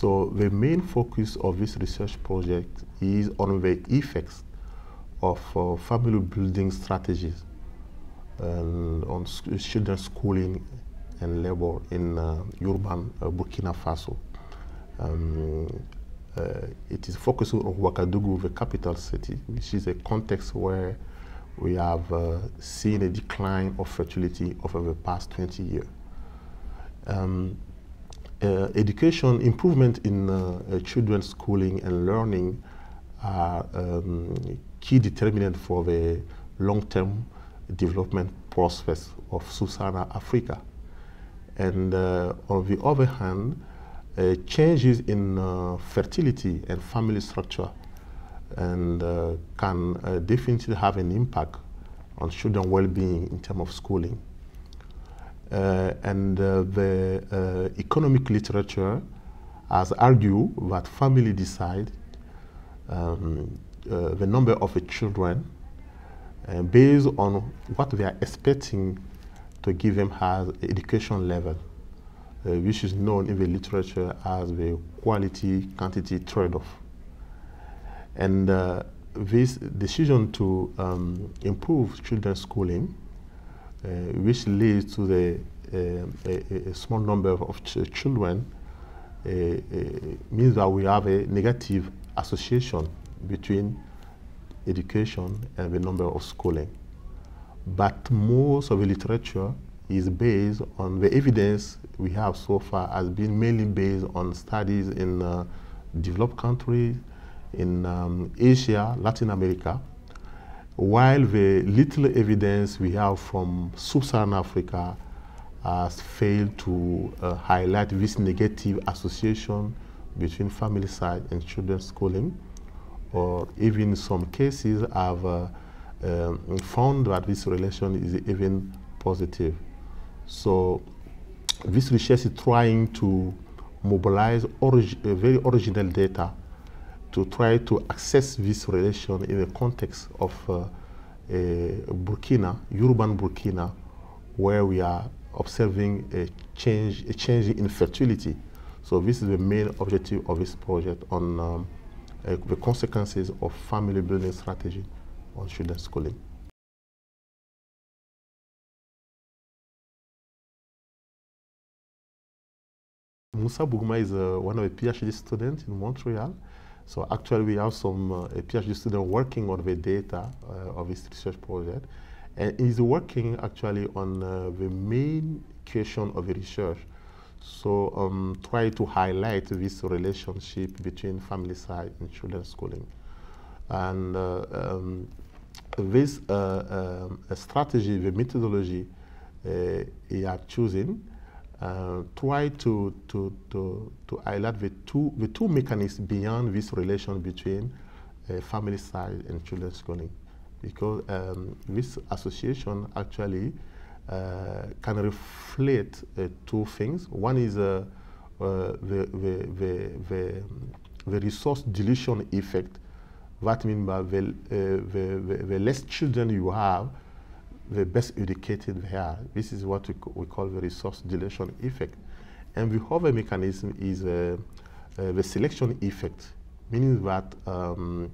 So the main focus of this research project is on the effects of uh, family building strategies and on children's schooling and labor in uh, urban uh, Burkina Faso. Um, uh, it is focused on Ouagadougou, the capital city, which is a context where we have uh, seen a decline of fertility over the past 20 years. Um, uh, education improvement in uh, children's schooling and learning are um, key determinant for the long-term development prospects of sub-Saharan Africa. And uh, on the other hand, uh, changes in uh, fertility and family structure and uh, can uh, definitely have an impact on children's well-being in terms of schooling. Uh, and uh, the uh, economic literature has argued that family decide um, the number of children based on what they are expecting to give them as education level, which is known in the literature as the quality quantity trade-off. And uh, this decision to um, improve children's schooling uh, which leads to the uh, a, a, small number of ch children uh, means that we have a negative association between education and the number of schooling. But most of the literature is based on the evidence we have so far has been mainly based on studies in uh, developed countries, in um, Asia, Latin America, while the little evidence we have from sub-Saharan Africa has failed to uh, highlight this negative association between family side and children's schooling, or even some cases have uh, um, found that this relation is even positive. So this research is trying to mobilize orig very original data to try to access this relation in the context of uh, Burkina, urban Burkina, where we are observing a change, a change in fertility. So this is the main objective of this project on um, uh, the consequences of family building strategy on children's schooling. Moussa Bougma is uh, one of the PhD students in Montreal. So actually we have some uh, a PhD student working on the data uh, of this research project. And he's working actually on uh, the main question of the research. So um, try to highlight this relationship between family side and children schooling. And uh, um, this uh, um, strategy, the methodology uh, he has chosen, uh, try to, to, to, to highlight the two, the two mechanisms beyond this relation between uh, family side and children's schooling. Because um, this association actually uh, can reflect uh, two things. One is uh, uh, the, the, the, the, the, resource dilution effect. That means by the, the, the, the less children you have, the best educated they are. This is what we, we call the resource dilution effect. And the other mechanism is uh, uh, the selection effect, meaning that um,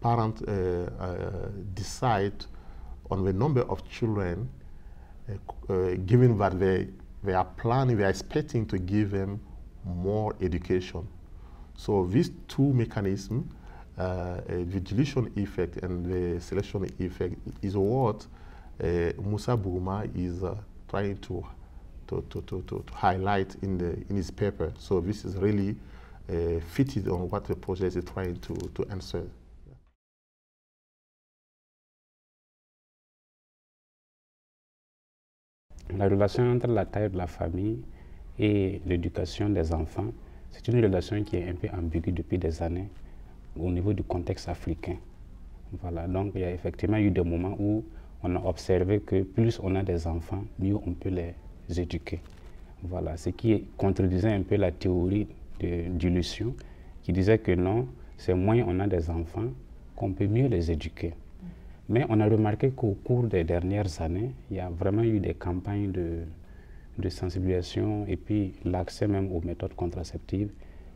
parents uh, uh decide on the number of children uh, uh, given that they, they are planning, they are expecting to give them more education. So these two mechanisms, the dilution effect and the selection effect, is what Musa Buguma is uh, trying to, to, to, to, to, highlight in, the, in his paper. So this is really uh, fitted on what the project is trying to, to answer. La relation entre la taille de la famille et l'éducation des enfants, c'est une relation qui est un peu ambiguë depuis des années au niveau du contexte africain. Voilà, donc il y a effectivement eu des moments où on a observé que plus on a des enfants, mieux on peut les éduquer. Voilà, ce qui contredisait un peu la théorie de dilution, qui disait que non, c'est moins on a des enfants qu'on peut mieux les éduquer. Mais on a remarqué qu'au cours des dernières années, il y a vraiment eu des campagnes de, de sensibilisation et puis l'accès même aux méthodes contraceptives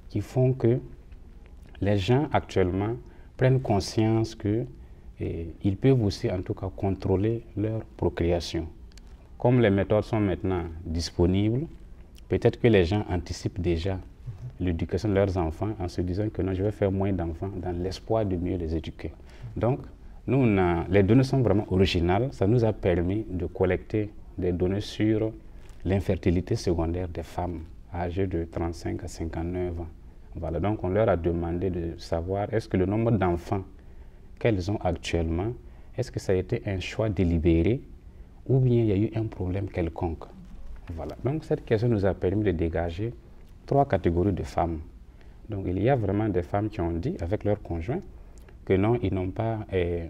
qui font que les gens actuellement prennent conscience que ils peuvent aussi en tout cas contrôler leur procréation. Comme les méthodes sont maintenant disponibles, peut-être que les gens anticipent déjà l'éducation de leurs enfants en se disant que non, je vais faire moins d'enfants dans l'espoir de mieux les éduquer. Donc, nous, les données sont vraiment originales. Ça nous a permis de collecter des données sur l'infertilité secondaire des femmes âgées de 35 à 59 ans. Voilà, donc on leur a demandé de savoir est-ce que le nombre d'enfants qu'elles ont actuellement, est-ce que ça a été un choix délibéré ou bien il y a eu un problème quelconque? Voilà, donc cette question nous a permis de dégager trois catégories de femmes. Donc il y a vraiment des femmes qui ont dit avec leur conjoint que non, ils n'ont pas, eh,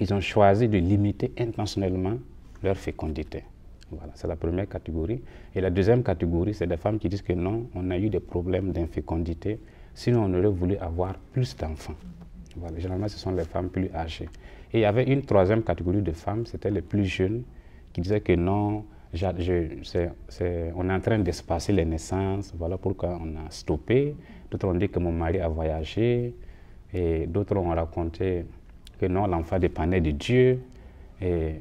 ils ont choisi de limiter intentionnellement leur fécondité. Voilà, c'est la première catégorie. Et la deuxième catégorie, c'est des femmes qui disent que non, on a eu des problèmes d'infécondité, sinon on aurait voulu avoir plus d'enfants. Généralement, ce sont les femmes plus âgées. Et il y avait une troisième catégorie de femmes, c'était les plus jeunes, qui disaient que non, on est en train d'espacer les naissances, voilà pourquoi on a stoppé. D'autres ont dit que mon mari a voyagé, et d'autres ont raconté que non, l'enfant dépendait de Dieu, et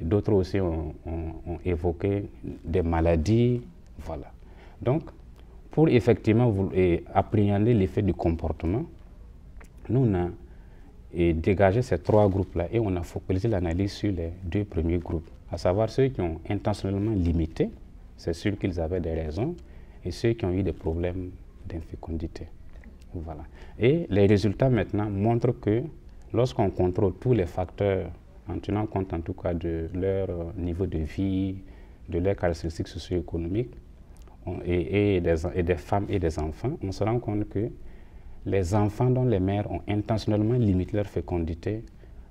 d'autres aussi ont, évoqué des maladies, voilà. Donc, pour effectivement appréhender l'effet du comportement, nous, on a dégagé ces trois groupes-là et on a focalisé l'analyse sur les deux premiers groupes à savoir ceux qui ont intentionnellement limité, c'est sûr qu'ils avaient des raisons, et ceux qui ont eu des problèmes d'infécondité. Voilà. Et les résultats maintenant montrent que lorsqu'on contrôle tous les facteurs, en tenant compte en tout cas de leur niveau de vie, de leurs caractéristiques socio-économiques, et, et, des, femmes et des enfants, on se rend compte que les enfants dont les mères ont intentionnellement limité leur fécondité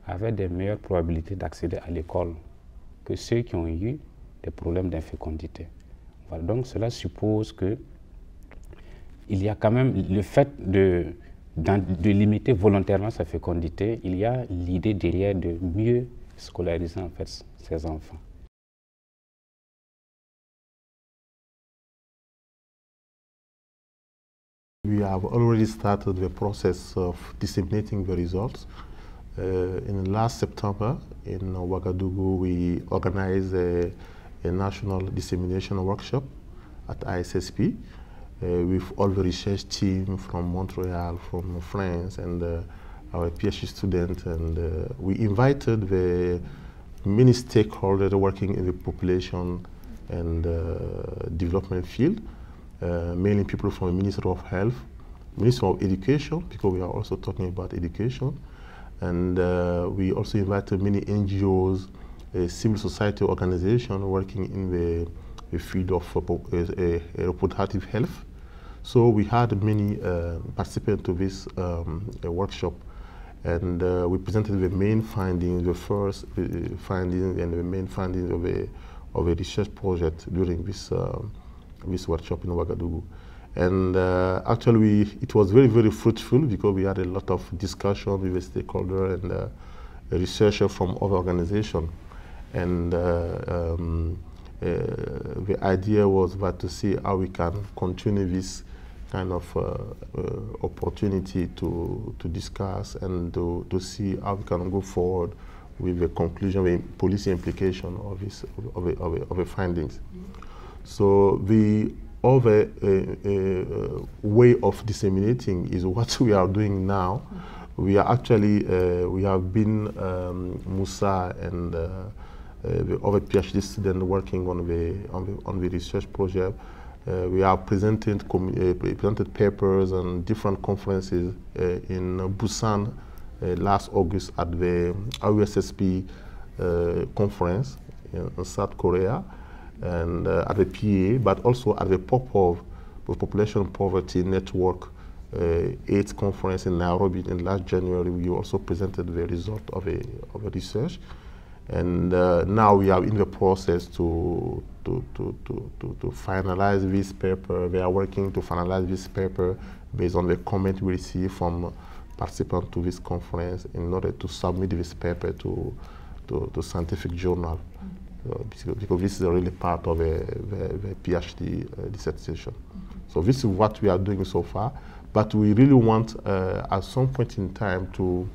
avaient des meilleures probabilités d'accéder à l'école que ceux qui ont eu des problèmes d'infécondité. Voilà, donc cela suppose que il y a quand même le fait de, de limiter volontairement sa fécondité, il y a l'idée derrière de mieux scolariser en fait ces enfants. We have already started the process of disseminating the results. Uh, in last September in Ouagadougou, we organized a, a, national dissemination workshop at ISSP uh, with all the research team from Montreal, from France, and uh, our PhD students. And uh, we invited the many stakeholders working in the population and uh, development field, uh, mainly people from the Ministry of Health, Ministry of Education, because we are also talking about education, and uh, we also invited many NGOs, civil society organization working in the, the field of uh, uh, reproductive health. So we had many uh, participants to this um, workshop and uh, we presented the main findings, the first uh, findings and the main findings of a, of a research project during this, this workshop in Ouagadougou. And uh, actually, we, it was very, very fruitful because we had a lot of discussion with the stakeholder and uh, a researcher from other organizations. And uh, um, uh, the idea was that to see how we can continue this kind of uh, uh, opportunity to, to discuss and to, to see how we can go forward with the conclusion, the policy implication of, this, of, the, of, the, of the findings. Mm -hmm. So the other a, a, a, way of disseminating is what we are doing now. We are actually, uh, we have been, um, Moussa and uh, uh, the other PhD student working on the, on the, on the research project. Uh, we have presented, uh, presented papers and different conferences uh, in Busan last August at the IUSSP conference in, in South Korea and uh, at the PA, but also at the PopPov, the Population Poverty Network uh, AIDS conference in Nairobi in last January. We also presented the result of a, of a research. And uh, now we are in the process to, to, to, to, to, to finalize this paper. We are working to finalize this paper based on the comment we receive from participants to this conference in order to submit this paper to, to, to scientific journal. Mm -hmm because this is really part of a, the, the PhD uh, dissertation. Mm -hmm. So this is what we are doing so far. But we really want, uh, at some point in time, to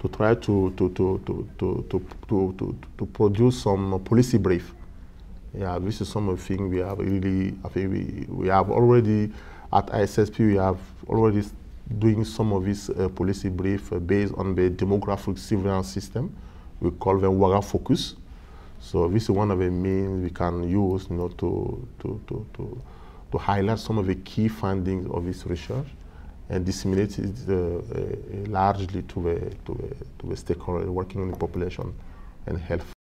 to try to to to to to to, to, to, produce some policy brief. Yeah, this is some of the things we have really. I think we we have already at ISSP we have already doing some of this uh, policy brief uh, based on the demographic surveillance system. We call them Ouaga Focus. So this is one of the means we can use you know, to, to, to, to, to highlight some of the key findings of this research and disseminate it uh, uh, largely to the, to, the, to the stakeholders working on the population and health.